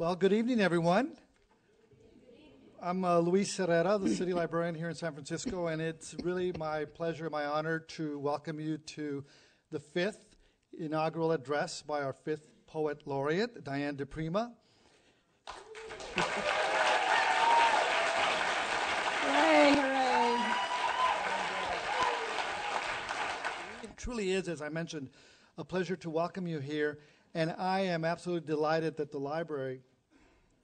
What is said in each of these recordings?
Well, good evening, everyone. I'm uh, Luis Herrera, the city librarian here in San Francisco, and it's really my pleasure, and my honor to welcome you to the fifth inaugural address by our fifth poet laureate, Diane di Prima. Hooray, hooray. It truly is, as I mentioned, a pleasure to welcome you here, and I am absolutely delighted that the library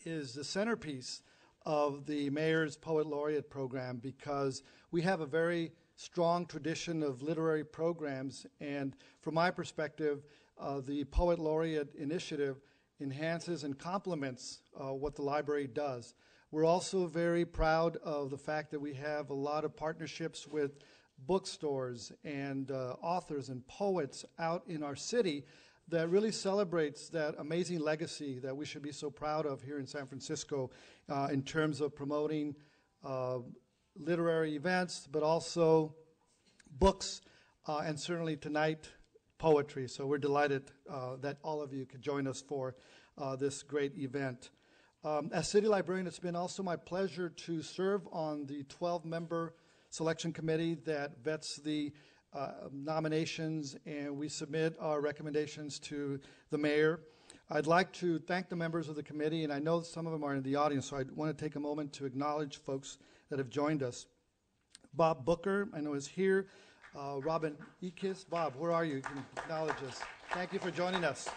is the centerpiece of the Mayor's Poet Laureate program because we have a very strong tradition of literary programs, and from my perspective, uh, the Poet Laureate initiative enhances and complements uh, what the library does. We're also very proud of the fact that we have a lot of partnerships with bookstores and uh, authors and poets out in our city that really celebrates that amazing legacy that we should be so proud of here in San Francisco uh, in terms of promoting uh, literary events, but also books, uh, and certainly tonight, poetry. So we're delighted uh, that all of you could join us for uh, this great event. Um, as city librarian, it's been also my pleasure to serve on the 12 member selection committee that vets the uh, nominations and we submit our recommendations to the mayor. I'd like to thank the members of the committee, and I know some of them are in the audience, so I want to take a moment to acknowledge folks that have joined us. Bob Booker, I know is here. Uh, Robin Ekis. Bob, where are you? You can acknowledge us. Thank you for joining us.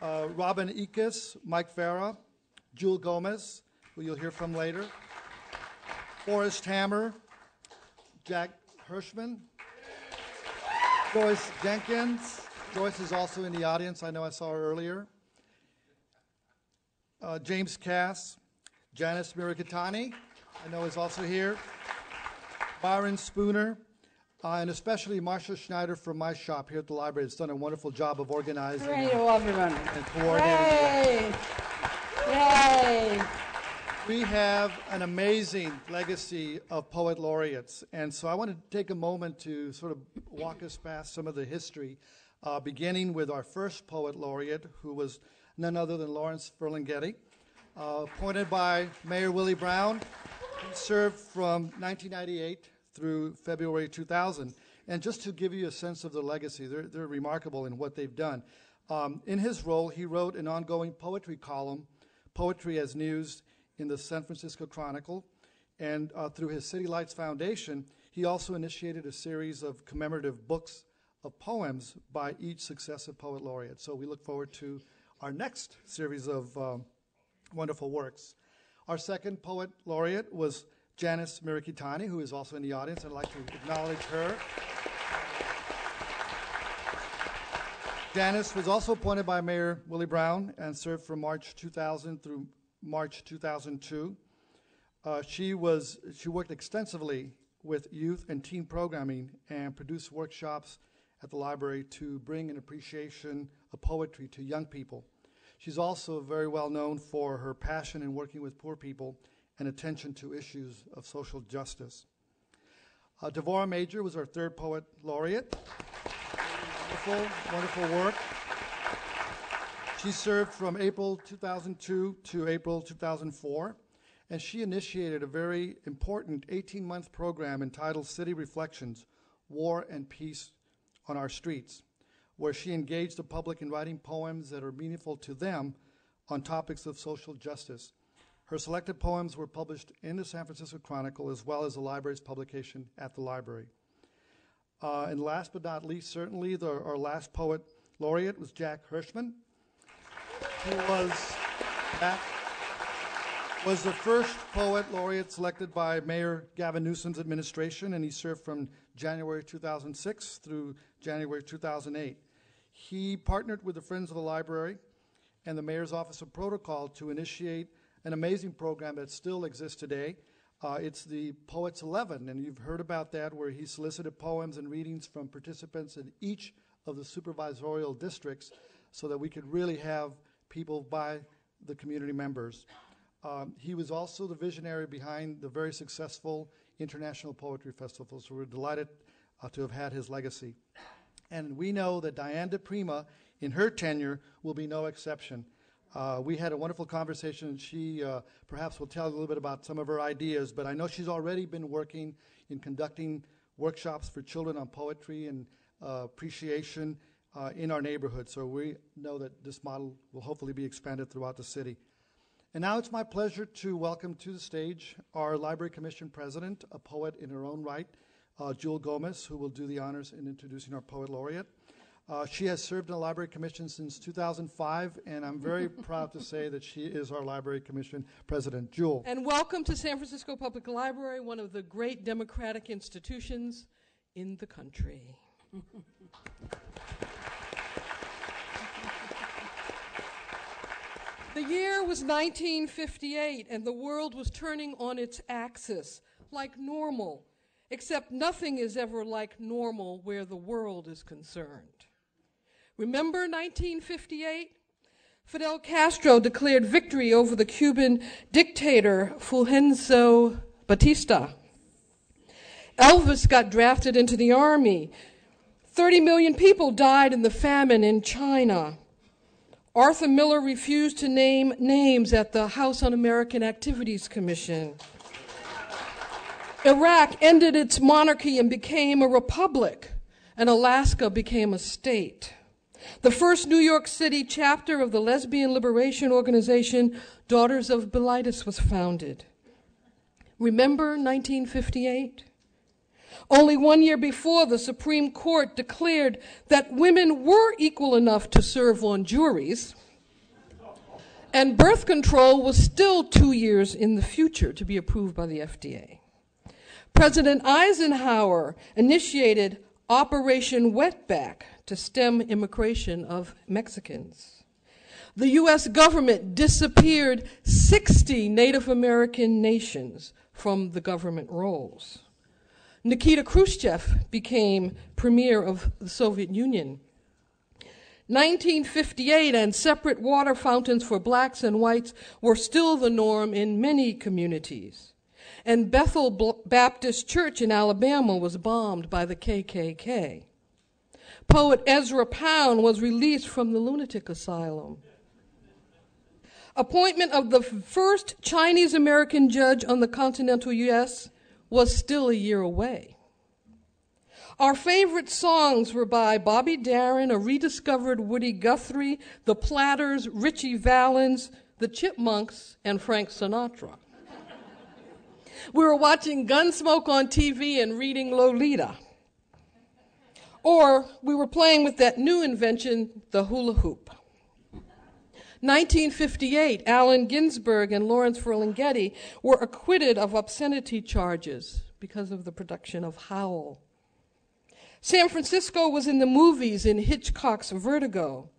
Uh, Robin Ekis, Mike Farah, Jewelle Gomez, who you'll hear from later, Forrest Hammer, Jack Hirschman, Joyce Jenkins. Joyce is also in the audience. I know I saw her earlier. Uh, James Cass, Janice Mirikitani, I know is also here. Byron Spooner, uh, and especially Marcia Schneider from my shop here at the library has done a wonderful job of organizing Hooray to everyone. and coordinating. Yay. Yay. We have an amazing legacy of poet laureates, and so I want to take a moment to sort of walk us past some of the history, uh, beginning with our first poet laureate, who was none other than Lawrence Ferlinghetti, uh, appointed by Mayor Willie Brown. He served from 1998 through February 2000. And just to give you a sense of the legacy, they're, they're remarkable in what they've done. Um, in his role, he wrote an ongoing poetry column, Poetry as News, in the San Francisco Chronicle. And uh, through his City Lights Foundation, he also initiated a series of commemorative books of poems by each successive poet laureate. So we look forward to our next series of um, wonderful works. Our second poet laureate was Janice Mirikitani, who is also in the audience. I'd like to acknowledge her. Janice was also appointed by Mayor Willie Brown and served from March 2000 through March 2002. Uh, she was she worked extensively with youth and teen programming and produced workshops at the library to bring an appreciation of poetry to young people. She's also very well known for her passion in working with poor people and attention to issues of social justice. Uh, Devorah Major was our third poet laureate. Wonderful, wonderful work. She served from April 2002 to April 2004, and she initiated a very important 18 month program entitled City Reflections War and Peace on Our Streets, where she engaged the public in writing poems that are meaningful to them on topics of social justice. Her selected poems were published in the San Francisco Chronicle as well as the library's publication at the library. Uh, and last but not least, certainly, the, our last poet laureate was Jack Hirschman, who was was the first poet laureate selected by Mayor Gavin Newsom's administration, and he served from January 2006 through January 2008. He partnered with the Friends of the Library and the Mayor's Office of Protocol to initiate an amazing program that still exists today. Uh, it's the Poets 11, and you've heard about that, where he solicited poems and readings from participants in each of the supervisorial districts so that we could really have people by the community members. Um, he was also the visionary behind the very successful International Poetry Festival, so we're delighted uh, to have had his legacy. And we know that Diane di Prima, in her tenure, will be no exception. Uh, we had a wonderful conversation. She uh, perhaps will tell a little bit about some of her ideas, but I know she's already been working in conducting workshops for children on poetry and uh, appreciation uh, in our neighborhood. So we know that this model will hopefully be expanded throughout the city. And now it's my pleasure to welcome to the stage our Library Commission president, a poet in her own right, uh, Jewelle Gomez, who will do the honors in introducing our poet laureate. Uh, she has served in the Library Commission since 2005, and I'm very proud to say that she is our Library Commission president. Jewelle. And welcome to San Francisco Public Library, one of the great democratic institutions in the country. the year was 1958, and the world was turning on its axis, like normal, except nothing is ever like normal where the world is concerned. Remember 1958? Fidel Castro declared victory over the Cuban dictator Fulgencio Batista. Elvis got drafted into the army. 30 million people died in the famine in China. Arthur Miller refused to name names at the House Un American Activities Commission. Iraq ended its monarchy and became a republic, and Alaska became a state. The first New York City chapter of the lesbian liberation organization Daughters of Bilitis was founded. Remember 1958? Only one year before, the Supreme Court declared that women were equal enough to serve on juries, and birth control was still two years in the future to be approved by the FDA. President Eisenhower initiated Operation Wetback to stem immigration of Mexicans. The U.S. government disappeared 60 Native American nations from the government rolls. Nikita Khrushchev became premier of the Soviet Union. 1958 and separate water fountains for blacks and whites were still the norm in many communities. And Bethel Baptist Church in Alabama was bombed by the KKK. Poet Ezra Pound was released from the lunatic asylum. Appointment of the first Chinese American judge on the continental U.S. was still a year away. Our favorite songs were by Bobby Darin, a rediscovered Woody Guthrie, the Platters, Ritchie Valens, the Chipmunks, and Frank Sinatra. we were watching Gunsmoke on TV and reading Lolita. Or we were playing with that new invention, the hula hoop. 1958, Allen Ginsberg and Lawrence Ferlinghetti were acquitted of obscenity charges because of the production of Howl. San Francisco was in the movies in Hitchcock's Vertigo,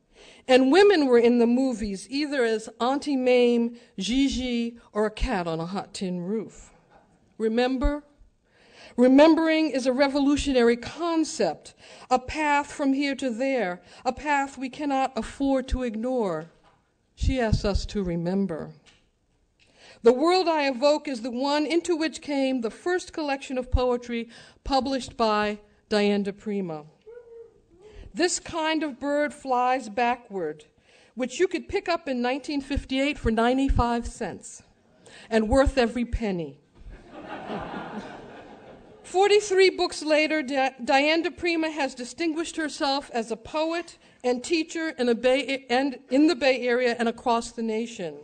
and women were in the movies either as Auntie Mame, Gigi, or a cat on a hot tin roof. Remember? Remembering is a revolutionary concept, a path from here to there, a path we cannot afford to ignore. She asks us to remember. The world I evoke is the one into which came the first collection of poetry published by Diane di Prima. This kind of bird flies backward, which you could pick up in 1958 for 95 cents and worth every penny. 43 books later, Diane di Prima has distinguished herself as a poet and teacher in, Bay, and in the Bay Area and across the nation.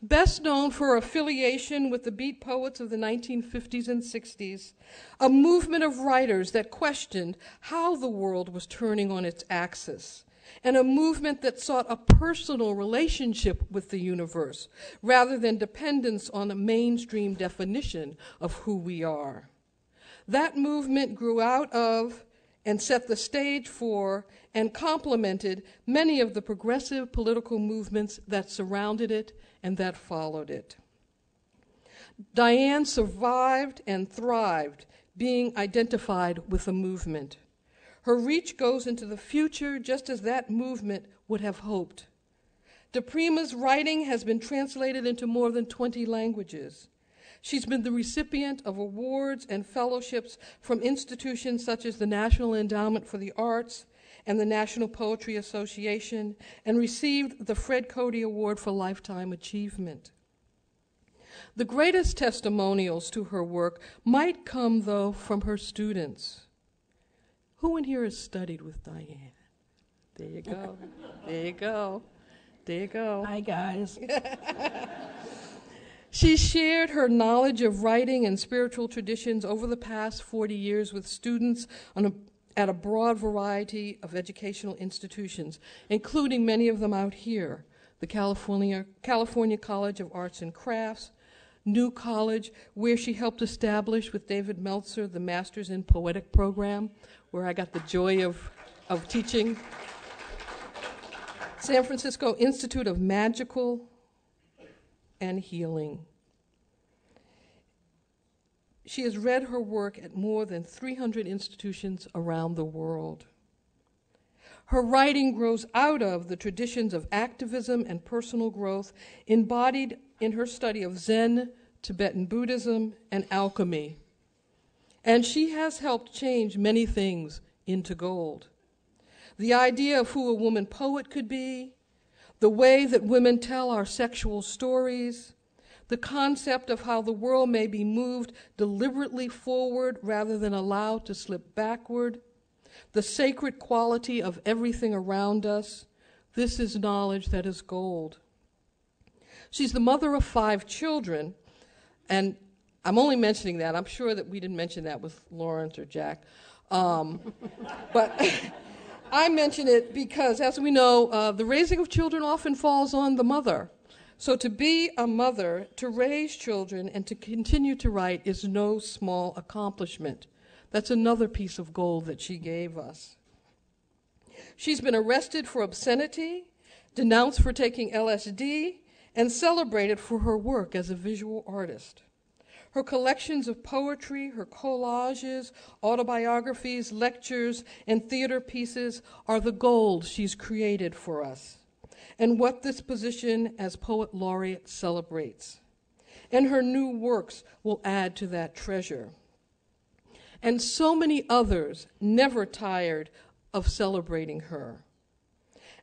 Best known for affiliation with the Beat Poets of the 1950s and 60s, a movement of writers that questioned how the world was turning on its axis, and a movement that sought a personal relationship with the universe rather than dependence on a mainstream definition of who we are. That movement grew out of and set the stage for and complemented many of the progressive political movements that surrounded it and that followed it. Diane survived and thrived being identified with a movement. Her reach goes into the future just as that movement would have hoped. Di Prima's writing has been translated into more than 20 languages. She's been the recipient of awards and fellowships from institutions such as the National Endowment for the Arts and the National Poetry Association and received the Fred Cody Award for Lifetime Achievement. The greatest testimonials to her work might come, though, from her students. Who in here has studied with Diane? There you go. there you go. There you go. Hi, guys. She shared her knowledge of writing and spiritual traditions over the past 40 years with students a, at a broad variety of educational institutions, including many of them out here the California, California College of Arts and Crafts, New College, where she helped establish with David Meltzer the Masters in Poetic program, where I got the joy of, of teaching. San Francisco Institute of Magical and Healing. She has read her work at more than 300 institutions around the world. Her writing grows out of the traditions of activism and personal growth embodied in her study of Zen, Tibetan Buddhism, and alchemy. And she has helped change many things into gold. The idea of who a woman poet could be, the way that women tell our sexual stories, the concept of how the world may be moved deliberately forward rather than allowed to slip backward, the sacred quality of everything around us. This is knowledge that is gold. She's the mother of five children, and I'm only mentioning that. I'm sure that we didn't mention that with Lawrence or Jack. Um, but I mention it because, as we know, uh, the raising of children often falls on the mother. So to be a mother, to raise children, and to continue to write is no small accomplishment. That's another piece of gold that she gave us. She's been arrested for obscenity, denounced for taking LSD, and celebrated for her work as a visual artist. Her collections of poetry, her collages, autobiographies, lectures, and theater pieces are the gold she's created for us and what this position as poet laureate celebrates. And her new works will add to that treasure. And so many others never tired of celebrating her.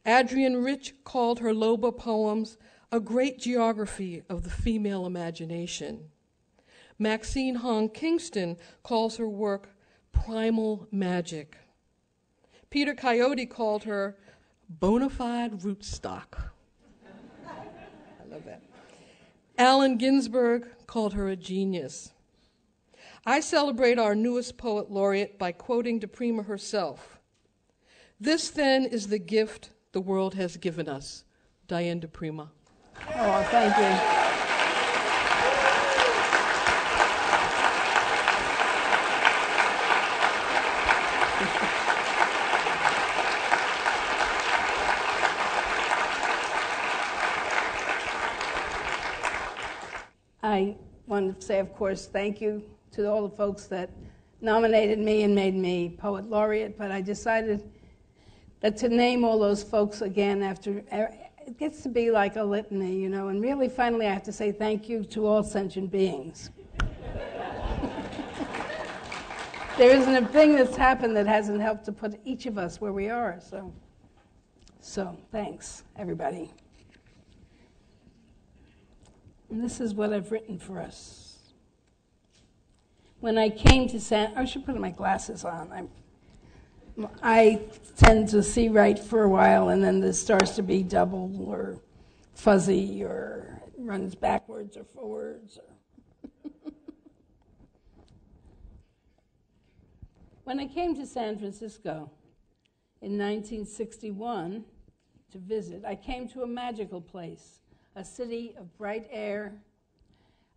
Adrienne Rich called her Loba poems a great geography of the female imagination. Maxine Hong Kingston calls her work primal magic. Peter Coyote called her bona fide rootstock. I love that. Allen Ginsberg called her a genius. I celebrate our newest poet laureate by quoting di Prima herself. This then is the gift the world has given us. Diane di Prima. Oh, thank you. I want to say, of course, thank you to all the folks that nominated me and made me poet laureate, but I decided that to name all those folks again after er, it gets to be like a litany, you know, and really finally I have to say thank you to all sentient beings. there isn't a thing that's happened that hasn't helped to put each of us where we are, so so thanks everybody. And this is what I've written for us. When I came to San, I should put my glasses on. I'm, I tend to see right for a while, and then this starts to be double or fuzzy or runs backwards or forwards. Or when I came to San Francisco in 1961 to visit, I came to a magical place a city of bright air,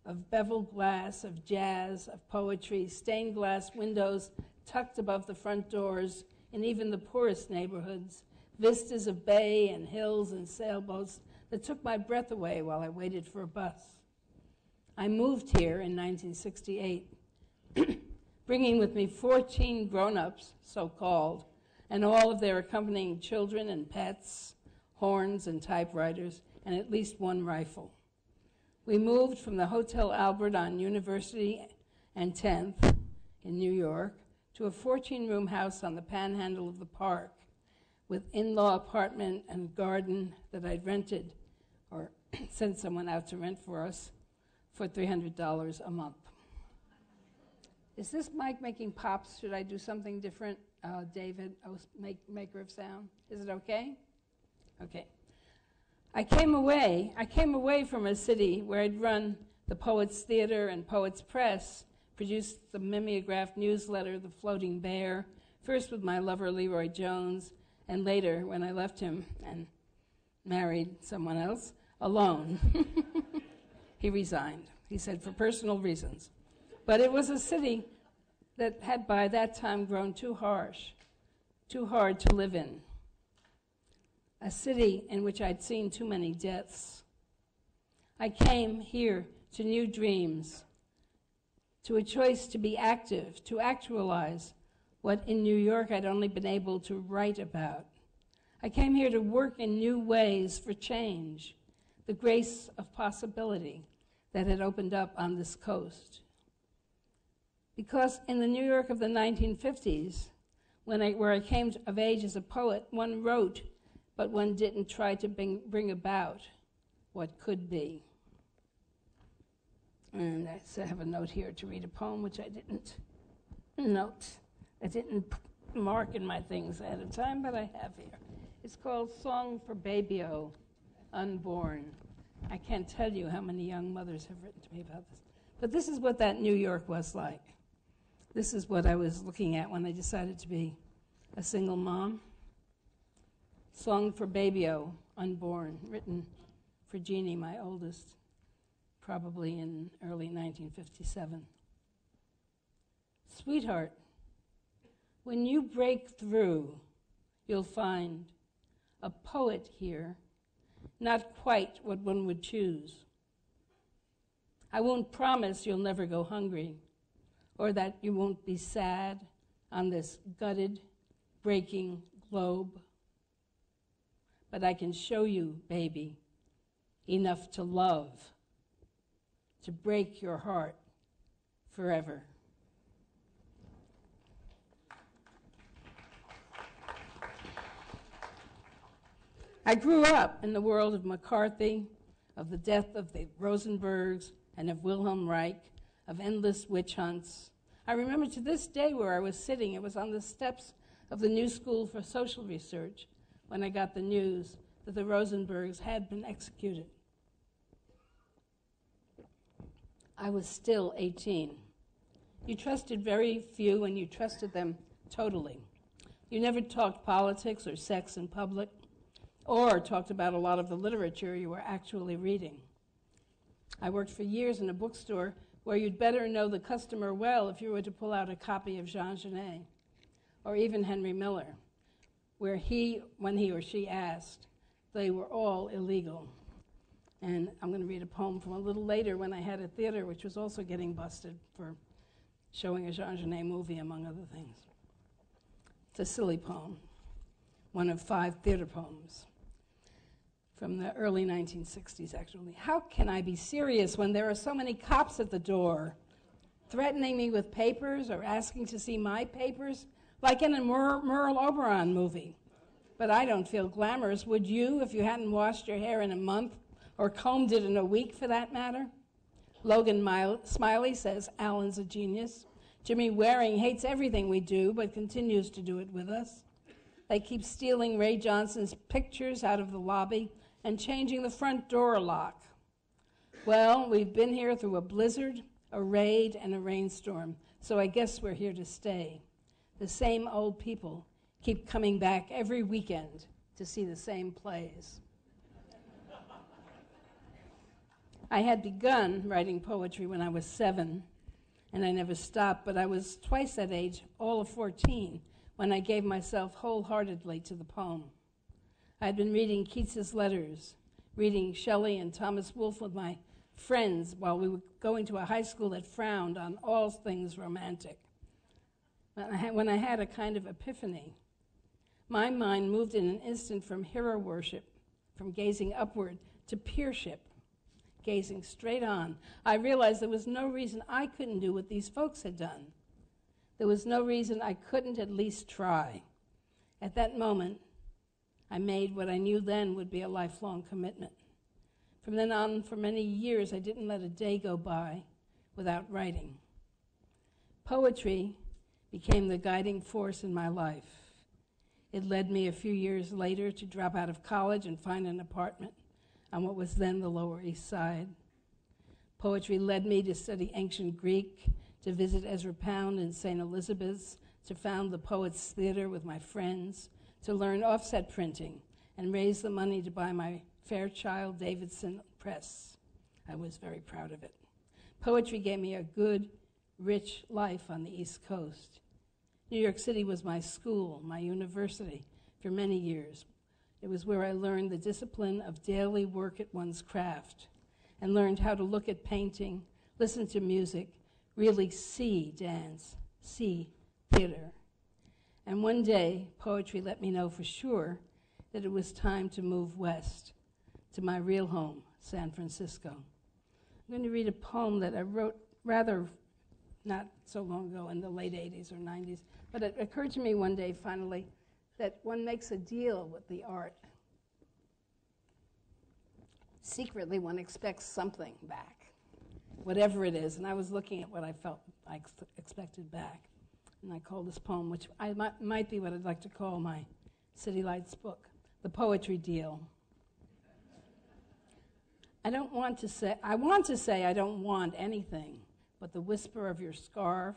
of beveled glass, of jazz, of poetry, stained glass windows tucked above the front doors in even the poorest neighborhoods, vistas of bay and hills and sailboats that took my breath away while I waited for a bus. I moved here in 1968, bringing with me 14 grown ups, so called, and all of their accompanying children and pets, horns and typewriters, and at least one rifle. We moved from the Hotel Albert on University and 10th in New York to a 14 room house on the panhandle of the park, with in law apartment and garden that I'd rented or sent someone out to rent for us for $300 a month. Is this mic making pops? Should I do something different? Uh, David, oh, make, maker of sound. Is it okay? Okay. I came away. I came away from a city where I'd run the Poets Theater and Poets Press, produced the mimeographed newsletter, The Floating Bear, first with my lover LeRoi Jones, and later when I left him and married someone else alone. he resigned. He said for personal reasons. But it was a city that had by that time grown too harsh, too hard to live in. A city in which I'd seen too many deaths. I came here to new dreams, to a choice to be active, to actualize what in New York I'd only been able to write about. I came here to work in new ways for change, the grace of possibility that had opened up on this coast. Because in the New York of the 1950s, when I, where I came of age as a poet, one wrote, but one didn't try to bring, bring about what could be. And I have a note here to read a poem, which I didn't note. I didn't mark in my things ahead of time, but I have here. It's called Song for Baby-O, Unborn. I can't tell you how many young mothers have written to me about this. But this is what that New York was like. This is what I was looking at when I decided to be a single mom. Song for Baby-O, Unborn, written for Jeannie, my oldest, probably in early 1957. Sweetheart, when you break through, you'll find a poet here not quite what one would choose. I won't promise you'll never go hungry or that you won't be sad on this gutted, breaking globe. But I can show you, baby, enough to love, to break your heart forever. I grew up in the world of McCarthy, of the death of the Rosenbergs, and of Wilhelm Reich, of endless witch hunts. I remember to this day where I was sitting. It was on the steps of the New School for Social Research when I got the news that the Rosenbergs had been executed. I was still 18. You trusted very few and you trusted them totally. You never talked politics or sex in public or talked about a lot of the literature you were actually reading. I worked for years in a bookstore where you'd better know the customer well if you were to pull out a copy of Jean Genet or even Henry Miller, where he, when he or she asked, they were all illegal. And I'm going to read a poem from a little later when I had a theater which was also getting busted for showing a Jean Genet movie, among other things. It's a silly poem, one of five theater poems from the early 1960s, actually. How can I be serious when there are so many cops at the door threatening me with papers or asking to see my papers, like in a Mer- Merle Oberon movie? But I don't feel glamorous. Would you if you hadn't washed your hair in a month or combed it in a week for that matter? Logan Mile- Smiley says Alan's a genius. Jimmy Waring hates everything we do, but continues to do it with us. They keep stealing Ray Johnson's pictures out of the lobby and changing the front door lock. Well, we've been here through a blizzard, a raid, and a rainstorm, so I guess we're here to stay. The same old people keep coming back every weekend to see the same plays. I had begun writing poetry when I was seven, and I never stopped, but I was twice that age, all of 14, when I gave myself wholeheartedly to the poem. I'd been reading Keats's letters, reading Shelley and Thomas Wolfe with my friends while we were going to a high school that frowned on all things romantic. When I, had, a kind of epiphany, my mind moved in an instant from hero worship, from gazing upward, to peership, gazing straight on. I realized there was no reason I couldn't do what these folks had done. There was no reason I couldn't at least try. At that moment, I made what I knew then would be a lifelong commitment. From then on, for many years, I didn't let a day go by without writing. Poetry became the guiding force in my life. It led me a few years later to drop out of college and find an apartment on what was then the Lower East Side. Poetry led me to study ancient Greek, to visit Ezra Pound in St. Elizabeth's, to found the Poets Theater with my friends, to learn offset printing, and raise the money to buy my Fairchild Davidson press. I was very proud of it. Poetry gave me a good, rich life on the East Coast. New York City was my school, my university, for many years. It was where I learned the discipline of daily work at one's craft and learned how to look at painting, listen to music, really see dance, see theater. And one day, poetry let me know for sure that it was time to move west to my real home, San Francisco. I'm going to read a poem that I wrote rather not so long ago in the late 80s or 90s, but it occurred to me one day finally that one makes a deal with the art. Secretly, one expects something back, whatever it is. And I was looking at what I felt I ex- expected back. And I called this poem, which I might, might be what I'd like to call my City Lights book, The Poetry Deal. I don't want to say, I want to say I don't want anything but the whisper of your scarf,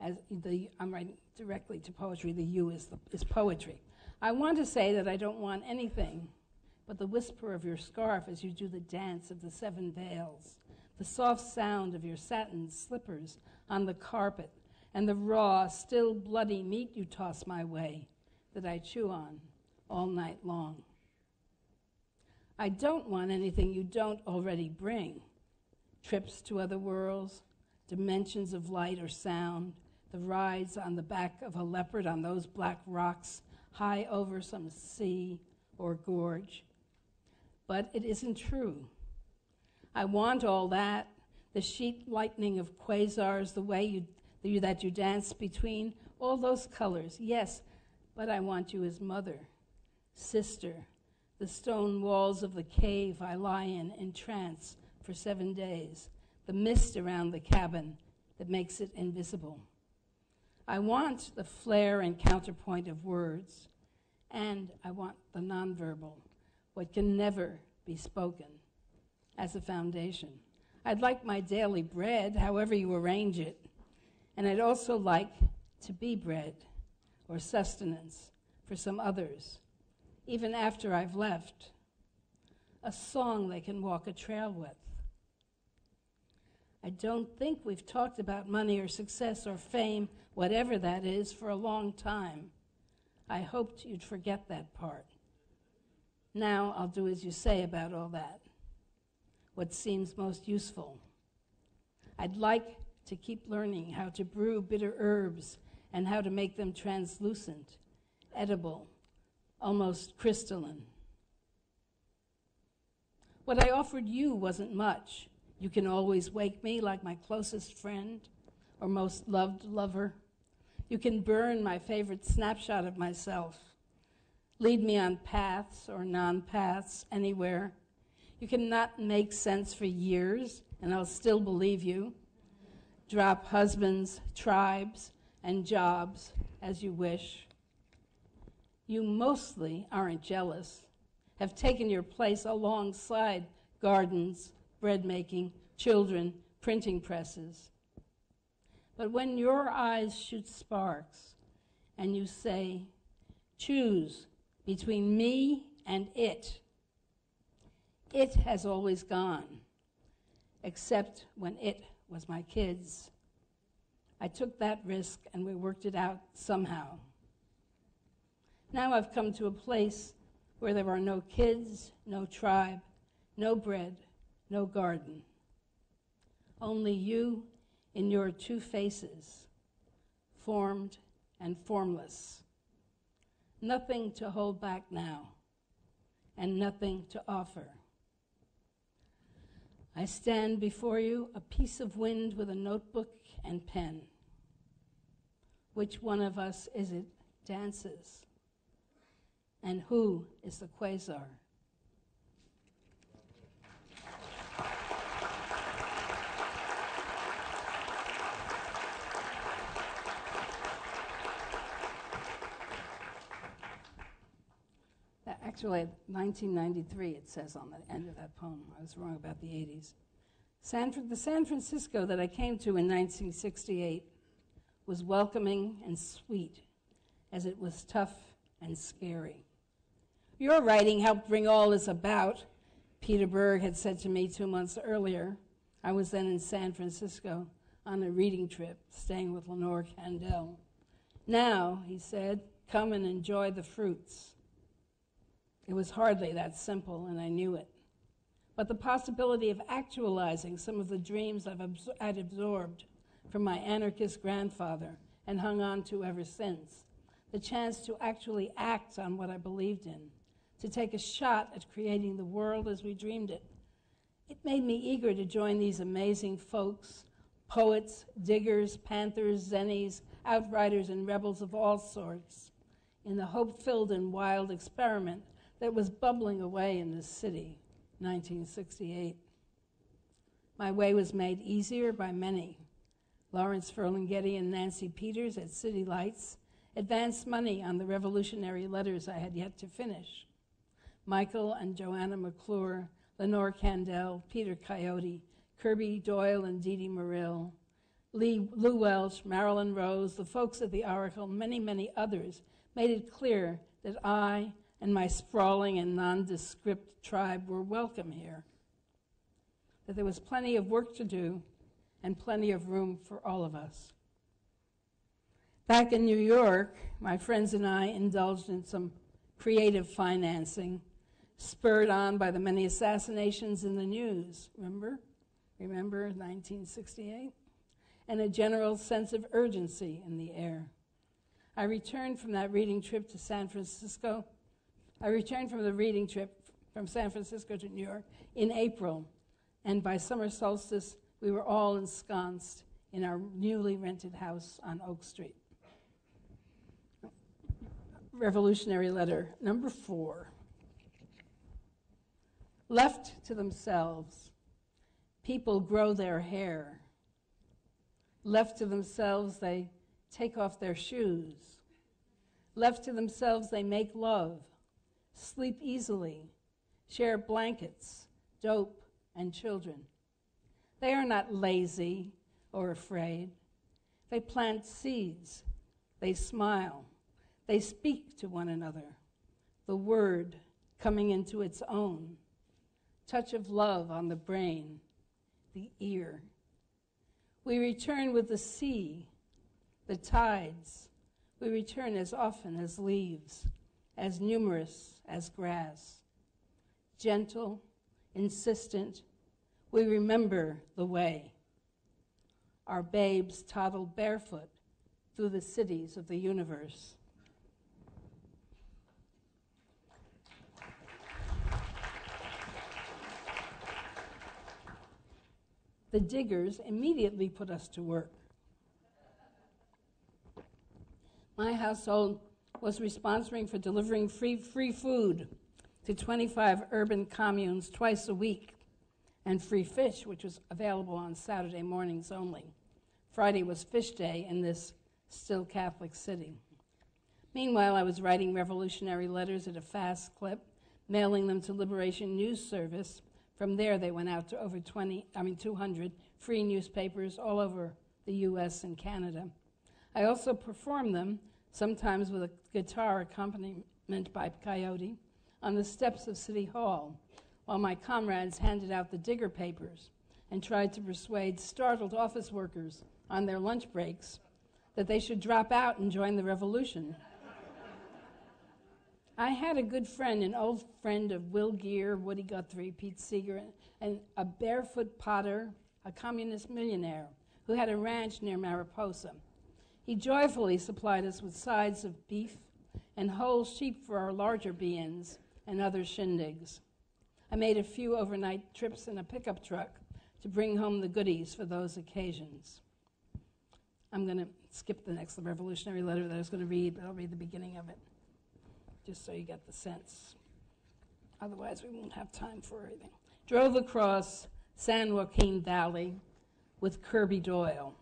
as the, I'm writing directly to poetry, the you is, the, is poetry. I want to say that I don't want anything but the whisper of your scarf as you do the dance of the seven veils, the soft sound of your satin slippers on the carpet, and the raw, still bloody meat you toss my way that I chew on all night long. I don't want anything you don't already bring trips to other worlds, dimensions of light or sound, the rides on the back of a leopard on those black rocks high over some sea or gorge. But it isn't true. I want all that the sheet lightning of quasars, the way you, the, that you dance between, all those colors, yes, but I want you as mother, sister, the stone walls of the cave I lie in in trance for seven days, the mist around the cabin that makes it invisible. I want the flair and counterpoint of words, and I want the nonverbal, what can never be spoken, as a foundation. I'd like my daily bread, however you arrange it, and I'd also like to be bread or sustenance for some others, even after I've left. A song they can walk a trail with. I don't think we've talked about money or success or fame, whatever that is, for a long time. I hoped you'd forget that part. Now I'll do as you say about all that, what seems most useful. I'd like to keep learning how to brew bitter herbs and how to make them translucent, edible, almost crystalline. What I offered you wasn't much. You can always wake me like my closest friend or most loved lover. You can burn my favorite snapshot of myself. Lead me on paths or non paths anywhere. You cannot make sense for years, and I'll still believe you. Drop husbands, tribes, and jobs as you wish. You mostly aren't jealous, have taken your place alongside gardens, bread making, children, printing presses. But when your eyes shoot sparks and you say, choose between me and it, it has always gone, except when it was my kids. I took that risk and we worked it out somehow. Now I've come to a place where there are no kids, no tribe, no bread, no garden. Only you in your two faces, formed and formless. Nothing to hold back now, and nothing to offer. I stand before you, a piece of wind with a notebook and pen. Which one of us is it dances? And who is the quasar? Actually, 1993, it says on the end of that poem. I was wrong about the 80s. San, the San Francisco that I came to in 1968 was welcoming and sweet as it was tough and scary. Your writing helped bring all this about, Peter Berg had said to me two months earlier. I was then in San Francisco on a reading trip, staying with Lenore Kandel. Now, he said, come and enjoy the fruits. It was hardly that simple, and I knew it. But the possibility of actualizing some of the dreams I've absor- I'd absorbed from my anarchist grandfather and hung on to ever since, the chance to actually act on what I believed in, to take a shot at creating the world as we dreamed it, it made me eager to join these amazing folks poets, diggers, panthers, zennies, outriders, and rebels of all sorts in the hope filled and wild experiment that was bubbling away in this city, 1968. My way was made easier by many. Lawrence Ferlinghetti and Nancy Peters at City Lights advanced money on the revolutionary letters I had yet to finish. Michael and Joanna McClure, Lenore Kandel, Peter Coyote, Kirby Doyle and Dee Dee Merrill, Lee, Lew Welch, Marilyn Rose, the folks at the Oracle, many, many others made it clear that I and my sprawling and nondescript tribe were welcome here. That there was plenty of work to do and plenty of room for all of us. Back in New York, my friends and I indulged in some creative financing, spurred on by the many assassinations in the news. Remember? Remember 1968? And a general sense of urgency in the air. I returned from that reading trip to San Francisco I returned from the reading trip from San Francisco to New York in April, and by summer solstice, we were all ensconced in our newly rented house on Oak Street. Revolutionary letter number four. Left to themselves, people grow their hair. Left to themselves, they take off their shoes. Left to themselves, they make love sleep easily, share blankets, dope, and children. They are not lazy or afraid. They plant seeds. They smile. They speak to one another. The word coming into its own. Touch of love on the brain, the ear. We return with the sea, the tides. We return as often as leaves, as numerous as grass. Gentle, insistent, we remember the way. Our babes toddle barefoot through the cities of the universe. The diggers immediately put us to work. My household was responsible for delivering free, free food to 25 urban communes twice a week and free fish, which was available on Saturday mornings only. Friday was fish day in this still Catholic city. Meanwhile, I was writing revolutionary letters at a fast clip, mailing them to Liberation News Service. From there, they went out to over 20, I mean 200 free newspapers all over the U.S. and Canada. I also performed them sometimes with a guitar accompaniment by Coyote, on the steps of City Hall, while my comrades handed out the digger papers and tried to persuade startled office workers on their lunch breaks that they should drop out and join the revolution. I had a good friend, an old friend of Will Geer, Woody Guthrie, Pete Seeger, and a barefoot potter, a communist millionaire, who had a ranch near Mariposa. He joyfully supplied us with sides of beef and whole sheep for our larger viands and other shindigs. I made a few overnight trips in a pickup truck to bring home the goodies for those occasions. I'm going to skip the next revolutionary letter that I was going to read, but I'll read the beginning of it. just so you get the sense. Otherwise, we won't have time for everything. Drove across San Joaquin Valley with Kirby Doyle,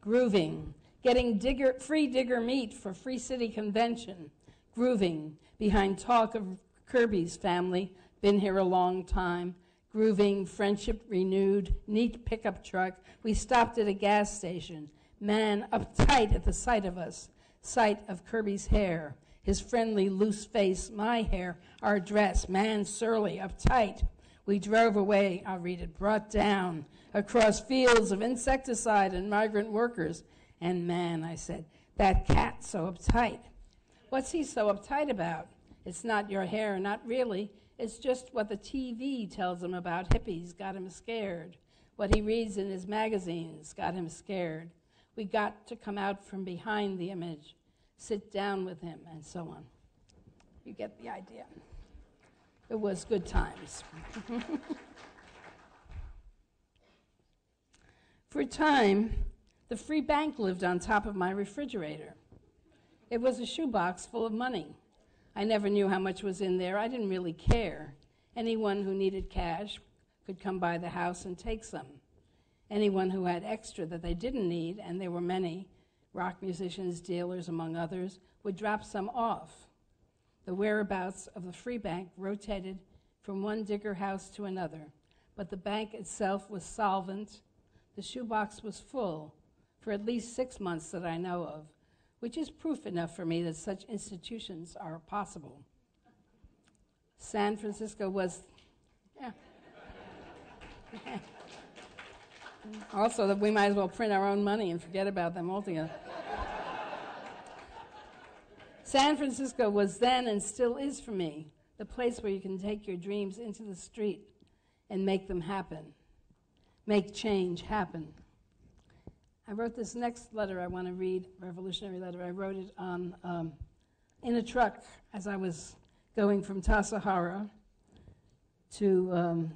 grooving, getting digger, free digger meat for Free City Convention, grooving behind talk of Kirby's family, been here a long time, grooving, friendship renewed, neat pickup truck. We stopped at a gas station. Man uptight at the sight of us, sight of Kirby's hair, his friendly loose face, my hair, our dress, man surly, uptight. We drove away, I'll read it, brought down across fields of insecticide and migrant workers. And man, I said, that cat's so uptight. What's he so uptight about? It's not your hair, not really. It's just what the TV tells him about hippies got him scared. What he reads in his magazines got him scared. We got to come out from behind the image, sit down with him, and so on. You get the idea. It was good times. For a time, the free bank lived on top of my refrigerator. It was a shoebox full of money. I never knew how much was in there. I didn't really care. Anyone who needed cash could come by the house and take some. Anyone who had extra that they didn't need, and there were many, rock musicians, dealers, among others, would drop some off. The whereabouts of the free bank rotated from one digger house to another, but the bank itself was solvent. The shoebox was full for at least six months that I know of, which is proof enough for me that such institutions are possible. San Francisco was, yeah. also, that we might as well print our own money and forget about them altogether. San Francisco was then and still is for me the place where you can take your dreams into the street and make them happen, make change happen. I wrote this next letter I want to read, revolutionary letter. I wrote it on um, in a truck as I was going from Tassajara Hara to um,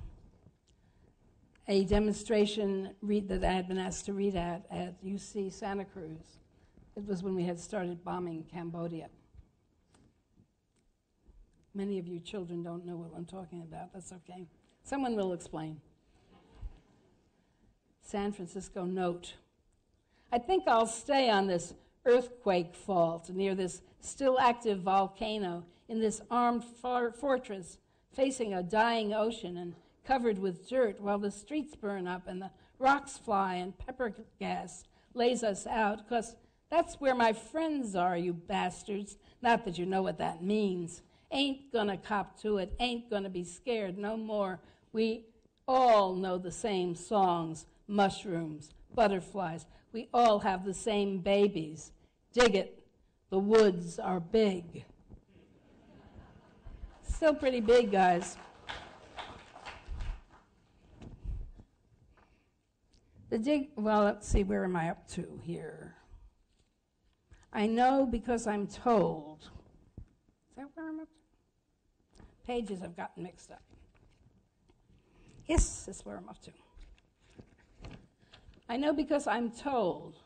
a demonstration read that I had been asked to read at at UC Santa Cruz. It was when we had started bombing Cambodia. Many of you children don't know what I'm talking about. That's okay. Someone will explain. San Francisco note. I think I'll stay on this earthquake fault near this still active volcano in this armed for- fortress facing a dying ocean and covered with dirt while the streets burn up and the rocks fly and pepper gas lays us out because that's where my friends are, you bastards. Not that you know what that means. Ain't gonna cop to it, ain't gonna be scared no more. We all know the same songs mushrooms, butterflies. We all have the same babies. Dig it, the woods are big. Still pretty big, guys. The dig, well, let's see, where am I up to here? I know because I'm told. Is that where I'm up to? Pages have gotten mixed up. Yes, that's where I'm up to. I know because I'm told.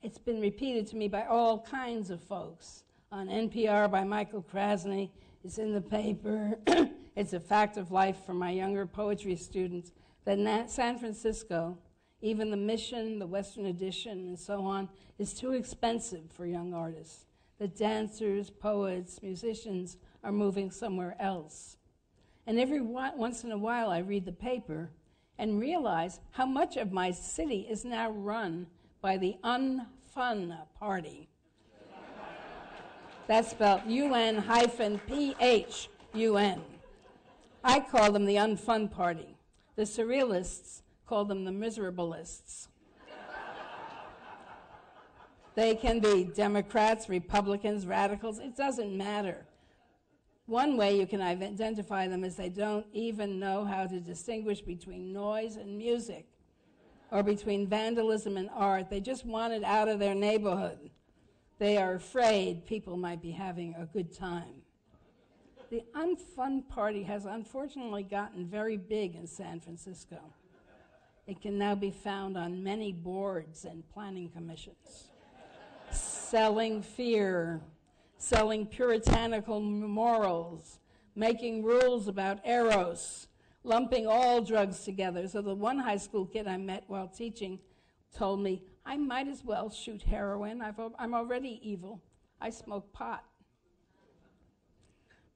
It's been repeated to me by all kinds of folks. On NPR by Michael Krasny, it's in the paper. it's a fact of life for my younger poetry students that San Francisco, even the Mission, the Western Addition, and so on, is too expensive for young artists. That dancers, poets, musicians are moving somewhere else. And every once in a while, I read the paper and realize how much of my city is now run by the Unfun Party. That's spelled UN hyphen P H U N. I call them the Unfun Party. The Surrealists call them the Miserablists. they can be Democrats, Republicans, radicals, it doesn't matter. One way you can identify them is they don't even know how to distinguish between noise and music or between vandalism and art. They just want it out of their neighborhood. They are afraid people might be having a good time. The Unfun Party has unfortunately gotten very big in San Francisco. It can now be found on many boards and planning commissions. Selling fear, selling puritanical morals, making rules about eros, lumping all drugs together. So the one high school kid I met while teaching told me, I might as well shoot heroin. i am already evil. I smoke pot.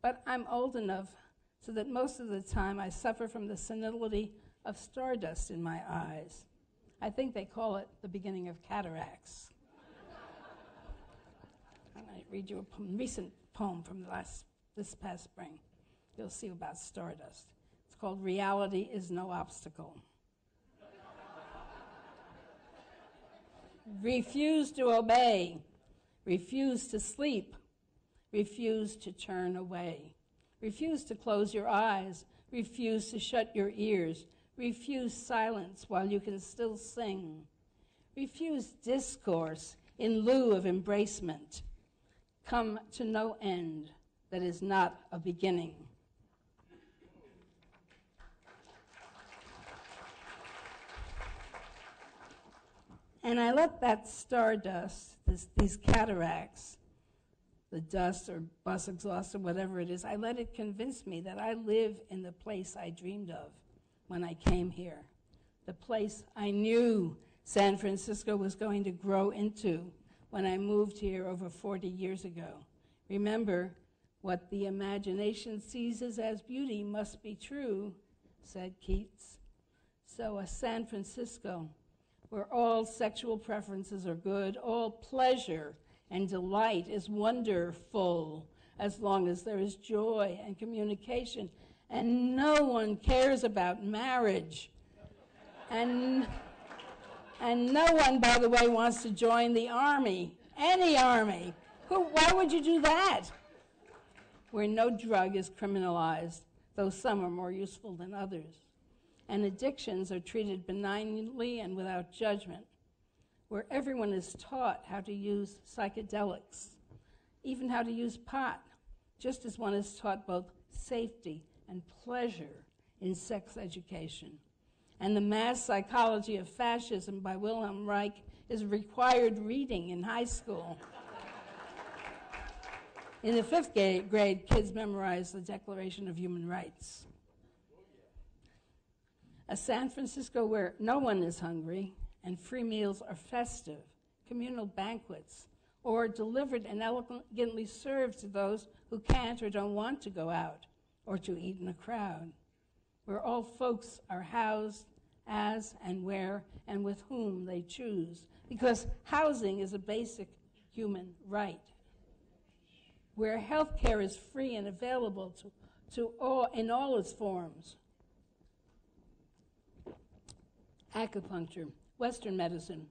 But I'm old enough so that most of the time I suffer from the senility of stardust in my eyes. I think they call it the beginning of cataracts. Read you a recent poem from the last, this past spring. You'll see about stardust. It's called Reality is No Obstacle. refuse to obey, refuse to sleep, refuse to turn away, refuse to close your eyes, refuse to shut your ears, refuse silence while you can still sing, refuse discourse in lieu of embracement, come to no end that is not a beginning. And I let that stardust, this, these cataracts, the dust or bus exhaust or whatever it is, I let it convince me that I live in the place I dreamed of when I came here, the place I knew San Francisco was going to grow into when I moved here over 40 years ago. Remember, what the imagination seizes as beauty must be true, said Keats. So, a San Francisco where all sexual preferences are good, all pleasure and delight is wonderful as long as there is joy and communication. And no one cares about marriage. And, and no one, by the way, wants to join the army, any army. Who, why would you do that? Where no drug is criminalized, though some are more useful than others and addictions are treated benignly and without judgment, where everyone is taught how to use psychedelics, even how to use pot, just as one is taught both safety and pleasure in sex education. And the mass psychology of fascism by Wilhelm Reich is required reading in high school. in the fifth grade, kids memorize the Declaration of Human Rights a San Francisco where no one is hungry and free meals are festive, communal banquets, or delivered and elegantly served to those who can't or don't want to go out or to eat in a crowd, where all folks are housed as and where and with whom they choose, because housing is a basic human right, where health care is free and available to, to all, in all its forms, acupuncture, Western medicine,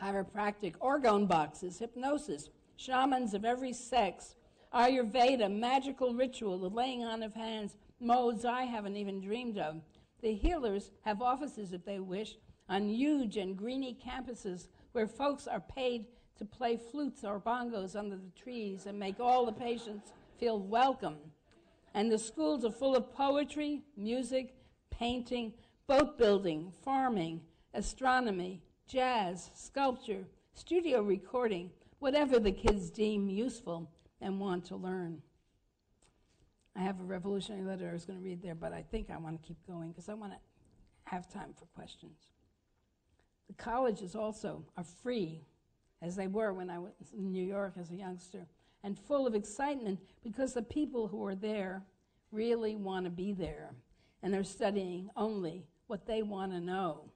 chiropractic, orgone boxes, hypnosis, shamans of every sex, Ayurveda, magical ritual, the laying on of hands, modes I haven't even dreamed of. The healers have offices, if they wish, on huge and greeny campuses where folks are paid to play flutes or bongos under the trees and make all the patients feel welcome. And the schools are full of poetry, music, painting, boat building, farming, astronomy, jazz, sculpture, studio recording, whatever the kids deem useful and want to learn. I have a revolutionary letter I was going to read there, but I think I want to keep going because I want to have time for questions. The colleges also are free, as they were when I was in New York as a youngster, and full of excitement because the people who are there really want to be there and they're studying only what they want to know.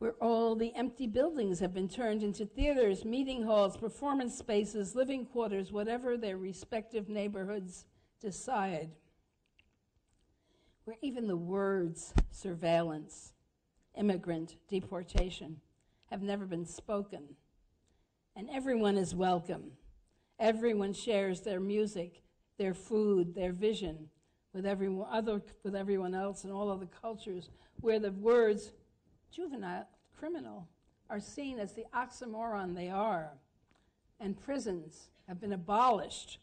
Where all the empty buildings have been turned into theaters, meeting halls, performance spaces, living quarters, whatever their respective neighborhoods decide. Where even the words surveillance, immigrant, deportation have never been spoken. And everyone is welcome. Everyone shares their music, their food, their vision, with everyone, other, with everyone else and all other cultures, where the words juvenile, criminal, are seen as the oxymoron they are, and prisons have been abolished,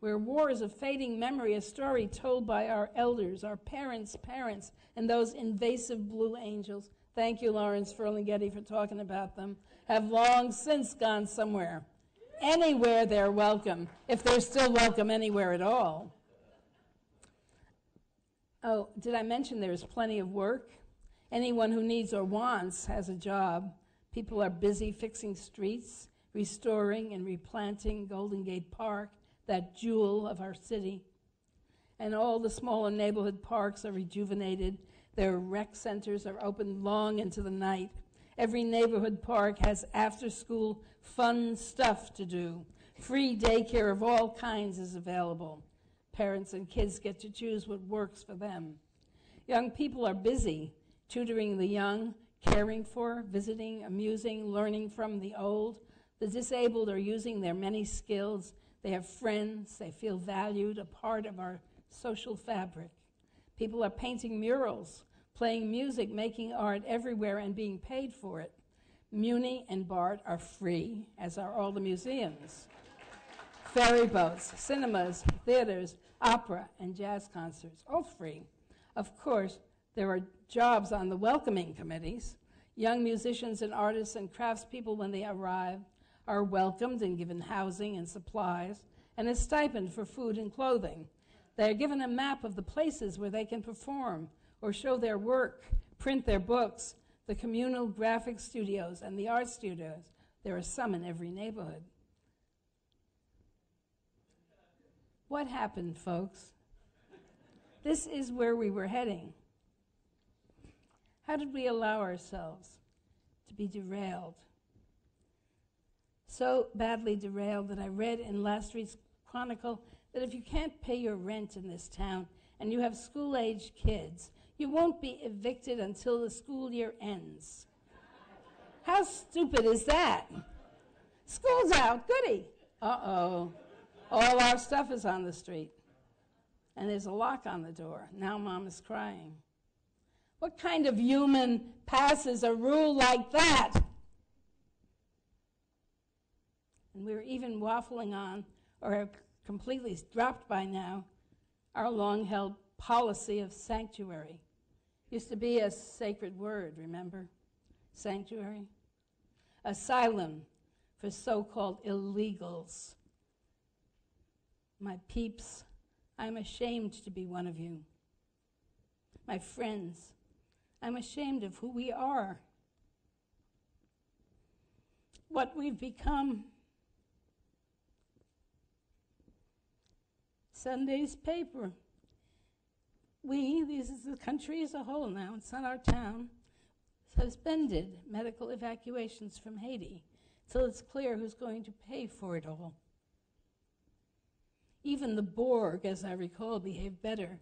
where war is a fading memory, a story told by our elders, our parents' parents, and those invasive blue angels. Thank you, Lawrence Ferlinghetti, for talking about them. Have long since gone somewhere. Anywhere they're welcome, if they're still welcome anywhere at all. Oh, did I mention there's plenty of work? Anyone who needs or wants has a job. People are busy fixing streets, restoring and replanting Golden Gate Park, that jewel of our city. And all the smaller neighborhood parks are rejuvenated. Their rec centers are open long into the night. Every neighborhood park has after school fun stuff to do. Free daycare of all kinds is available. Parents and kids get to choose what works for them. Young people are busy tutoring the young, caring for, visiting, amusing, learning from the old. The disabled are using their many skills. They have friends, they feel valued, a part of our social fabric. People are painting murals, playing music, making art everywhere, and being paid for it. Muni and BART are free, as are all the museums. Ferry boats, cinemas, theaters, opera, and jazz concerts, all free. Of course, there are jobs on the welcoming committees. Young musicians and artists and craftspeople, when they arrive, are welcomed and given housing and supplies and a stipend for food and clothing. They are given a map of the places where they can perform or show their work, print their books, the communal graphic studios and the art studios. There are some in every neighborhood. What happened, folks? This is where we were heading. How did we allow ourselves to be derailed? So badly derailed that I read in last week's Chronicle that if you can't pay your rent in this town and you have school aged kids, you won't be evicted until the school year ends. How stupid is that? School's out, goody. Uh oh. All our stuff is on the street. And there's a lock on the door. Now mom is crying. What kind of human passes a rule like that? And we're even waffling on, or have completely dropped by now, our long held policy of sanctuary. Used to be a sacred word, remember? Sanctuary. Asylum for so called illegals. My peeps, I'm ashamed to be one of you. My friends, I'm ashamed of who we are, what we've become. Sunday's paper. We, this is the country as a whole now, it's not our town, suspended medical evacuations from Haiti till it's clear who's going to pay for it all. Even the Borg, as I recall, behaved better,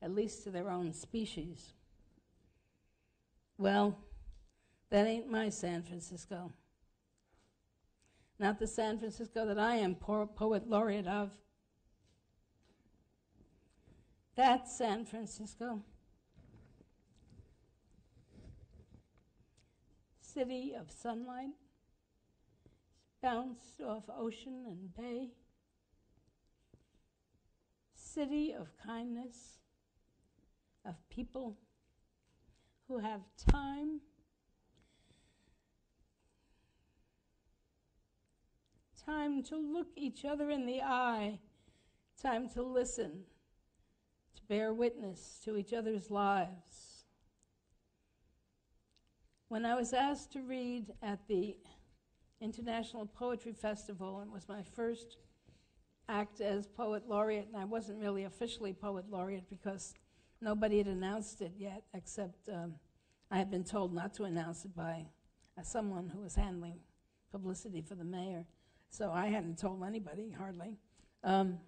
at least to their own species. Well, that ain't my San Francisco. Not the San Francisco that I am po- poet laureate of. That's San Francisco. City of sunlight, bounced off ocean and bay. City of kindness, of people who have time. Time to look each other in the eye, time to listen, to bear witness to each other's lives. When I was asked to read at the International Poetry Festival, it was my first act as poet laureate, and I wasn't really officially poet laureate because Nobody had announced it yet, except um, I had been told not to announce it by uh, someone who was handling publicity for the mayor. So I hadn't told anybody, hardly. Um,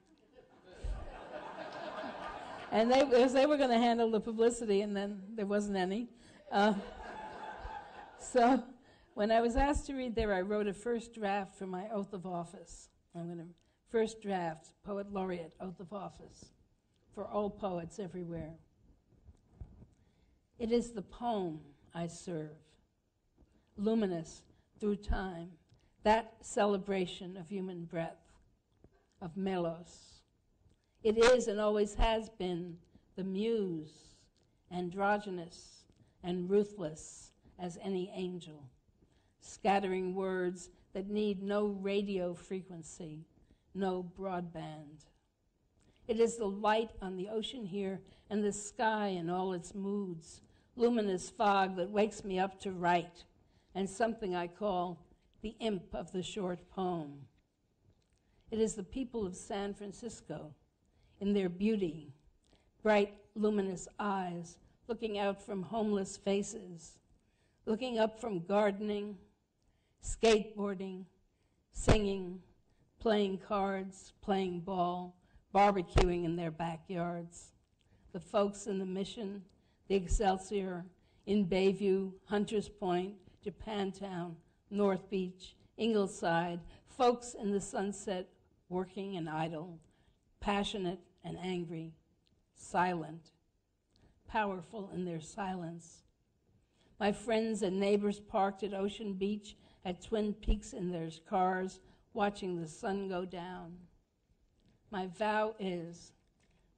and they, they were going to handle the publicity, and then there wasn't any. Uh, so when I was asked to read there, I wrote a first draft for my oath of office. I'm going to first draft, poet laureate, oath of office for all poets everywhere. It is the poem I serve, luminous through time, that celebration of human breath, of melos. It is and always has been the muse, androgynous and ruthless as any angel, scattering words that need no radio frequency, no broadband. It is the light on the ocean here and the sky in all its moods, luminous fog that wakes me up to write, and something I call the imp of the short poem. It is the people of San Francisco in their beauty, bright, luminous eyes looking out from homeless faces, looking up from gardening, skateboarding, singing, playing cards, playing ball, barbecuing in their backyards. The folks in the Mission, the Excelsior, in Bayview, Hunters Point, Japantown, North Beach, Ingleside, folks in the sunset working and idle, passionate and angry, silent, powerful in their silence. My friends and neighbors parked at Ocean Beach at Twin Peaks in their cars, watching the sun go down. My vow is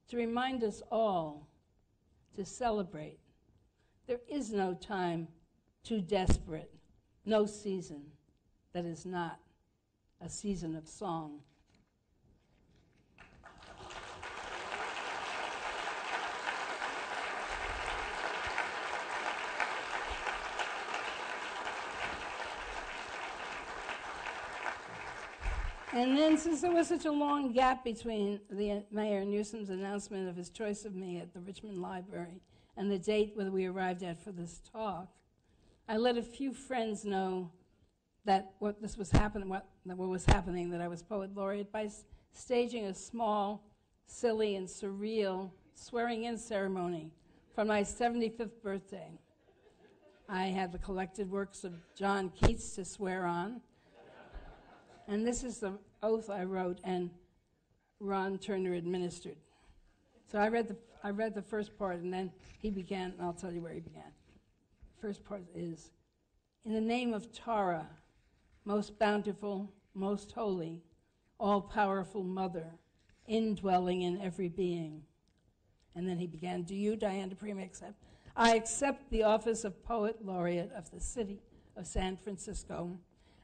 to remind us all to celebrate. There is no time too desperate, no season that is not a season of song. And then, since there was such a long gap between the Mayor Newsom's announcement of his choice of me at the Richmond Library and the date where we arrived at for this talk, I let a few friends know that what this was happening, what, that what was happening, that I was poet laureate by staging a small, silly, and surreal swearing-in ceremony for my 75th birthday. I had the collected works of John Keats to swear on. And this is the oath I wrote and Ron Turner administered. So I read the, I read the first part and then he began, and I'll tell you where he began. First part is In the name of Tara, most bountiful, most holy, all powerful mother, indwelling in every being. And then he began Do you, Diane di Prima, accept? I accept the office of Poet Laureate of the City of San Francisco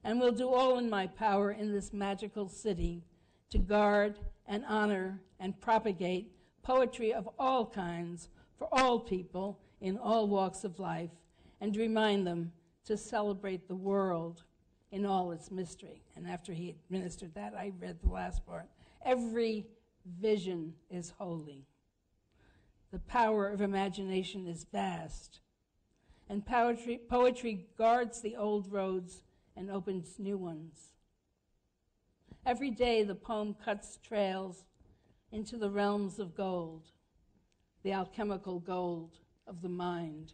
and will do all in my power in this magical city to guard and honor and propagate poetry of all kinds for all people in all walks of life and remind them to celebrate the world in all its mystery. And after he administered that, I read the last part. Every vision is holy. The power of imagination is vast. And poetry, poetry guards the old roads and opens new ones. Every day, the poem cuts trails into the realms of gold, the alchemical gold of the mind.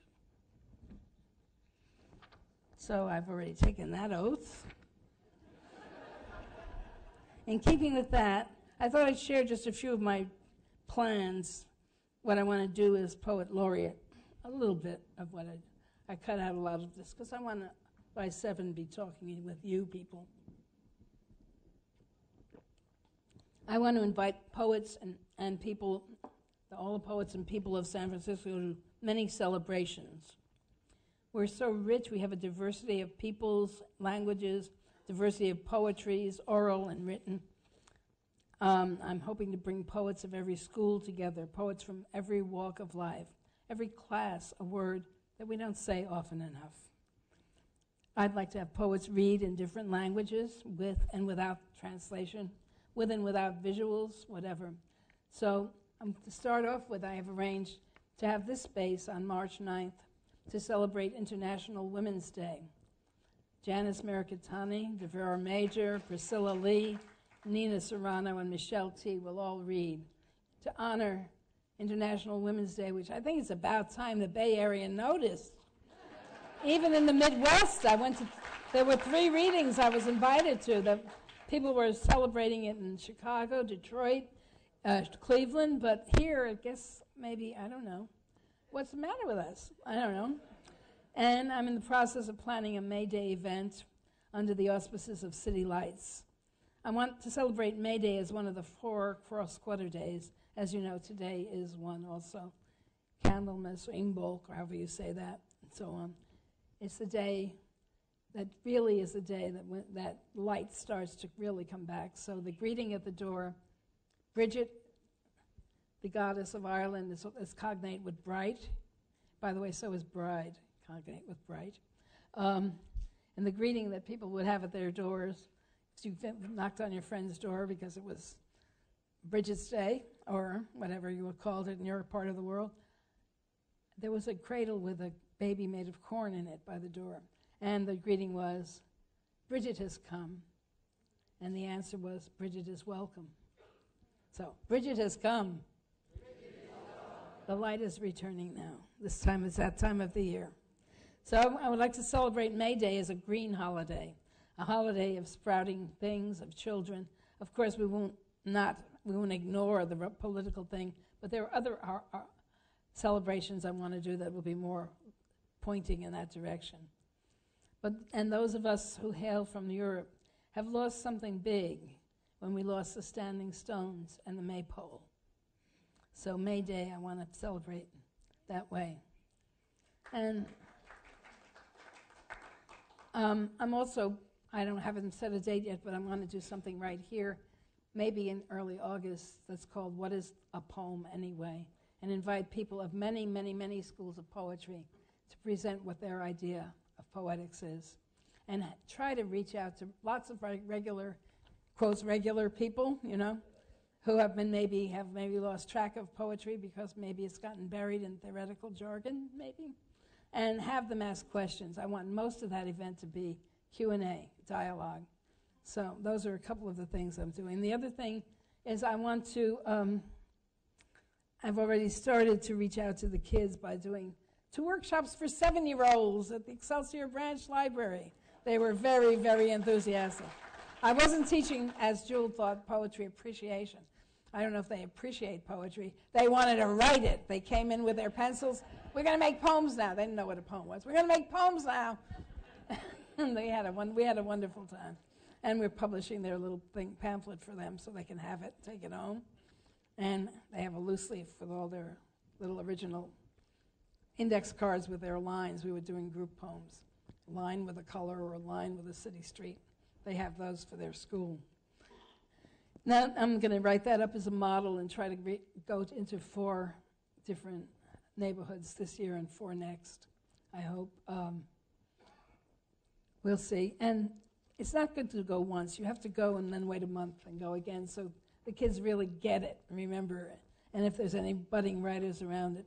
So I've already taken that oath. In keeping with that, I thought I'd share just a few of my plans, what I want to do as poet laureate, a little bit of what I, I cut out a lot of this, because I want to, by seven, be talking with you people. I want to invite poets and, and people, all the poets and people of San Francisco, to many celebrations. We're so rich, we have a diversity of peoples, languages, diversity of poetries, oral and written. Um, I'm hoping to bring poets of every school together, poets from every walk of life, every class, a word that we don't say often enough. I'd like to have poets read in different languages, with and without translation, with and without visuals, whatever. So, um, to start off with, I have arranged to have this space on March 9th to celebrate International Women's Day. Janice Mirikitani, Devorah Major, Priscilla Lee, Nina Serrano, and Michelle Tea will all read to honor International Women's Day, which I think it's about time the Bay Area noticed. Even in the Midwest, I went to, there were three readings I was invited to. The people were celebrating it in Chicago, Detroit, uh, Cleveland, but here, I guess maybe, I don't know. What's the matter with us? I don't know. And I'm in the process of planning a May Day event under the auspices of City Lights. I want to celebrate May Day as one of the four cross quarter days. As you know, today is one also. Candlemas, or however you say that, and so on. It's the day that really is the day that when, that light starts to really come back. So the greeting at the door, Bridget, the goddess of Ireland, is, is cognate with bright. By the way, so is bride, cognate with bright. Um, and the greeting that people would have at their doors, if you knocked on your friend's door because it was Bridget's Day or whatever you would call it in your part of the world, there was a cradle with a baby made of corn in it by the door. And the greeting was, Bridget has come. And the answer was, Bridget is welcome. So, Bridget has come. The light is returning now. This time is that time of the year. So, I would like to celebrate May Day as a green holiday, a holiday of sprouting things, of children. Of course, we won't not we won't ignore the political thing, but there are other our, our celebrations I want to do that will be more pointing in that direction. But, and those of us who hail from Europe have lost something big when we lost the standing stones and the maypole. So May Day, I want to celebrate that way. And um, I'm also, I don't haven't set a date yet, but I'm going to do something right here, maybe in early August, that's called What is a Poem Anyway? And invite people of many, many, many schools of poetry to present what their idea of poetics is. And try to reach out to lots of regular, quotes, regular people, you know, who have been maybe, have maybe lost track of poetry because maybe it's gotten buried in theoretical jargon, maybe, and have them ask questions. I want most of that event to be Q&A, dialogue. So those are a couple of the things I'm doing. The other thing is I want to, um, I've already started to reach out to the kids by doing two workshops for seven year olds at the Excelsior Branch Library. They were very, very enthusiastic. I wasn't teaching, as Jewelle thought, poetry appreciation. I don't know if they appreciate poetry. They wanted to write it. They came in with their pencils. We're going to make poems now. They didn't know what a poem was. We're going to make poems now. and they had a one, we had a wonderful time. And we're publishing their little thing, pamphlet for them so they can have it, take it home. And they have a loose leaf with all their little original index cards with their lines. We were doing group poems, line with a color or a line with a city street. They have those for their school. Now I'm going to write that up as a model and try to re- go into four different neighborhoods this year and four next. I hope. Um, we'll see. And it's not good to go once. You have to go and then wait a month and go again so the kids really get it remember it. And if there's any budding writers around it,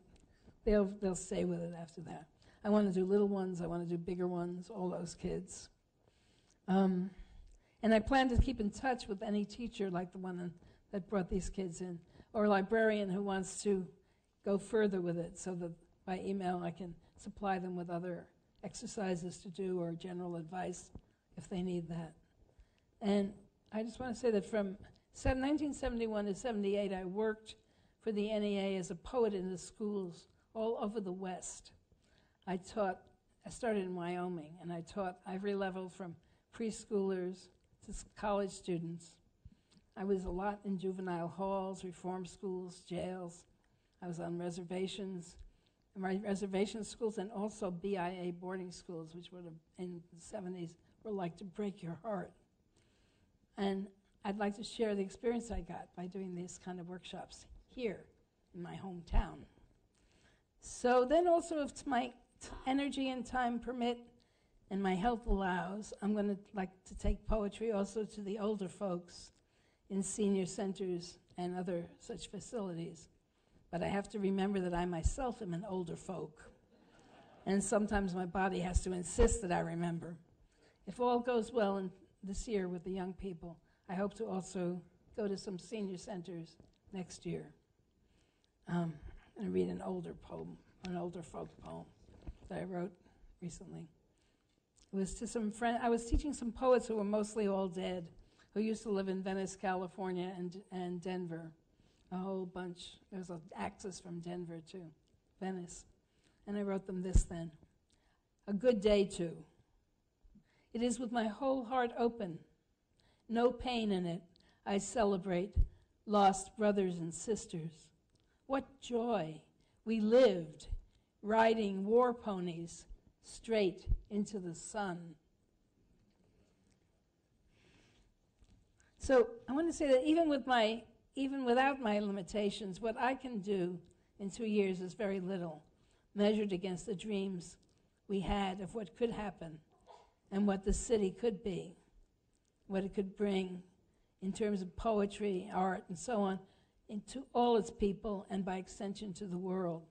they'll, they'll stay with it after that. I want to do little ones, I want to do bigger ones, all those kids. Um, and I plan to keep in touch with any teacher like the one that brought these kids in, or a librarian who wants to go further with it so that by email I can supply them with other exercises to do or general advice if they need that. And I just want to say that from 1971 to 78, I worked for the NEA as a poet in the schools all over the West. I taught, I started in Wyoming, and I taught every level from preschoolers to college students. I was a lot in juvenile halls, reform schools, jails. I was on reservations, my reservation schools, and also BIA boarding schools, which would have, in the 70s, were like to break your heart. And I'd like to share the experience I got by doing these kind of workshops here in my hometown. So then also if my energy and time permit and my health allows, I'm going to like to take poetry also to the older folks in senior centers and other such facilities. But I have to remember that I myself am an older folk. And sometimes my body has to insist that I remember. If all goes well in this year with the young people, I hope to also go to some senior centers next year. Um, and read an older poem, an older folk poem that I wrote recently. It was to some friend. I was teaching some poets who were mostly all dead, who used to live in Venice, California, and and Denver, a whole bunch. There was an axis from Denver to Venice, and I wrote them this then. A good day too. It is with my whole heart open, no pain in it. I celebrate lost brothers and sisters what joy! We lived riding war ponies straight into the sun. So I want to say that even with my even without my limitations, what I can do in two years is very little, measured against the dreams we had of what could happen and what the city could be, what it could bring in terms of poetry, art, and so on, into all its people and by extension to the world.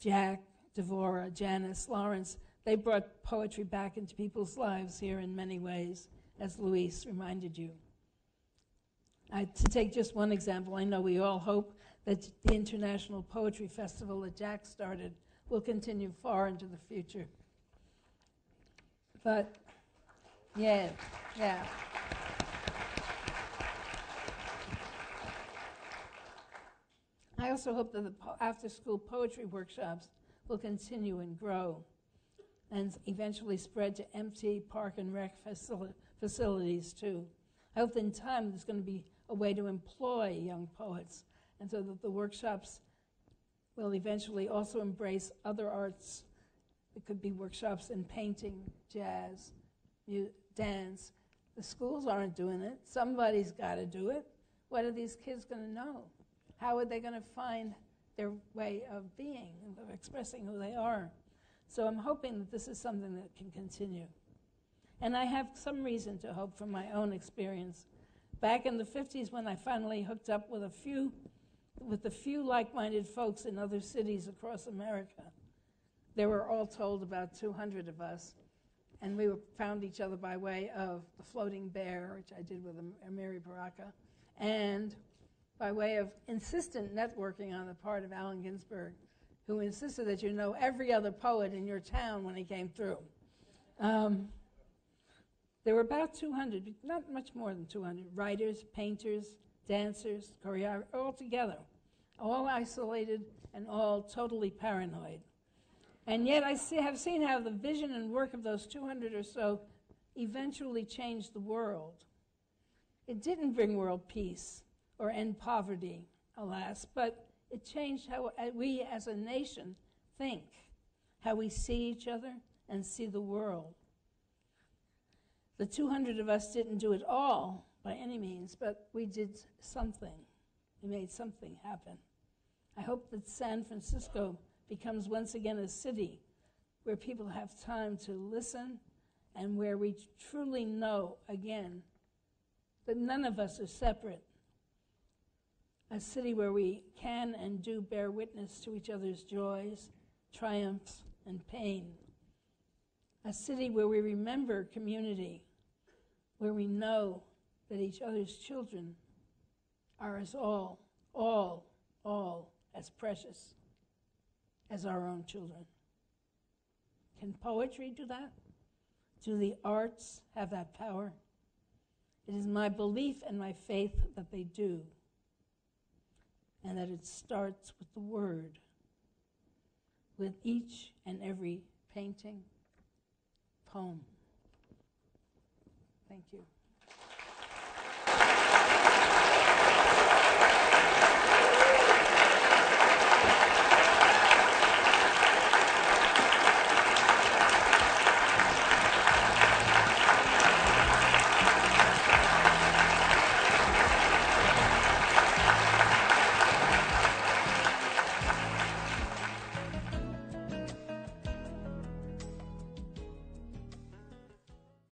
Jack, Devorah, Janice, Lawrence, they brought poetry back into people's lives here in many ways, as Luis reminded you. I, to take just one example, I know we all hope that the International Poetry Festival that Jack started will continue far into the future. But, yeah, yeah. I also hope that the after school poetry workshops will continue and grow and eventually spread to empty park and rec facil- facilities too. I hope that in time there's going to be a way to employ young poets and so that the workshops will eventually also embrace other arts. It could be workshops in painting, jazz, dance. The schools aren't doing it. Somebody's got to do it. What are these kids going to know? How are they going to find their way of being, and of expressing who they are? So I'm hoping that this is something that can continue. And I have some reason to hope from my own experience. Back in the 50s, when I finally hooked up with a few, with a few like-minded folks in other cities across America, there were all told about 200 of us, and we were, found each other by way of the Floating Bear, which I did with Amiri Baraka, and by way of insistent networking on the part of Allen Ginsberg, who insisted that you know every other poet in your town when he came through. Um, there were about 200, not much more than 200, writers, painters, dancers, choreographers, all together, all isolated and all totally paranoid. And yet I see, have seen how the vision and work of those 200 or so eventually changed the world. It didn't bring world peace or end poverty, alas, but it changed how we as a nation think, how we see each other and see the world. The 200 of us didn't do it all by any means, but we did something. We made something happen. I hope that San Francisco becomes once again a city where people have time to listen and where we truly know again that none of us are separate. A city where we can and do bear witness to each other's joys, triumphs, and pain. A city where we remember community, where we know that each other's children are as all, all, all as precious as our own children. Can poetry do that? Do the arts have that power? It is my belief and my faith that they do, and that it starts with the word, with each and every painting, poem. Thank you.